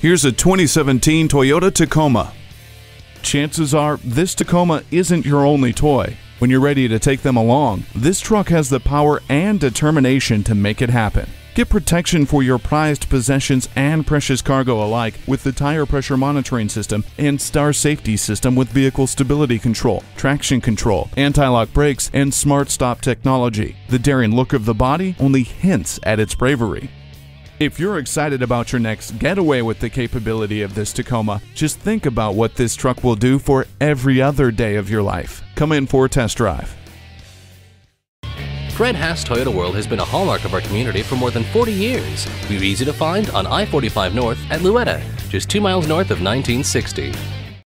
Here's a 2017 Toyota Tacoma. Chances are this Tacoma isn't your only toy. When you're ready to take them along, this truck has the power and determination to make it happen. Get protection for your prized possessions and precious cargo alike with the tire pressure monitoring system and Star Safety System with vehicle stability control, traction control, anti-lock brakes, and smart stop technology. The daring look of the body only hints at its bravery. If you're excited about your next getaway with the capability of this Tacoma, just think about what this truck will do for every other day of your life. Come in for a test drive. Fred Haas Toyota World has been a hallmark of our community for more than 40 years. We're easy to find on I 45 North at Louetta, just two miles north of 1960.